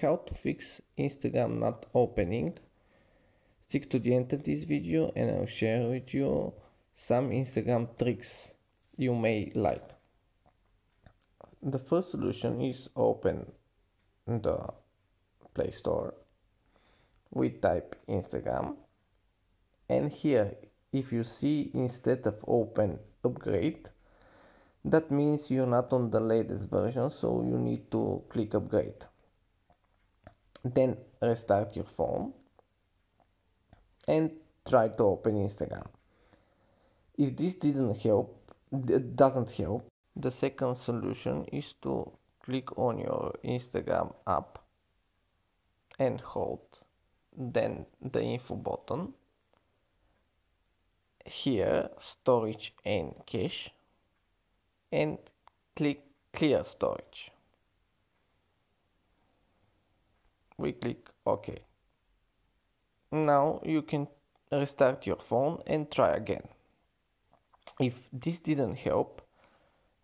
how to fix Instagram not opening. Stick to the end of this video and I'll share with you some Instagram tricks you may like. The first solution is open the Play Store. We type Instagram and here if you see instead of open upgrade that means you're not on the latest version so you need to click upgrade then restart your phone and try to open Instagram if this didn't help doesn't help the second solution is to click on your Instagram app and hold then the info button here storage and cache and click clear storage. We click OK. Now you can restart your phone and try again. If this didn't help,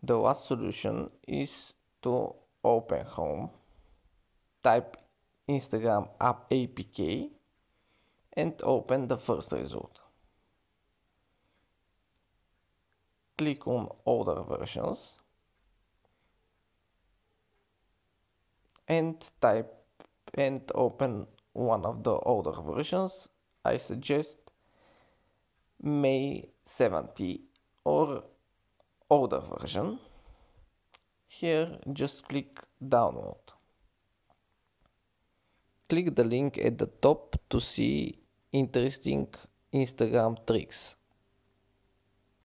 the last solution is to open home, type Instagram app APK and open the first result. click on older versions and type and open one of the older versions. I suggest May 70 or older version. Here just click download. Click the link at the top to see interesting Instagram tricks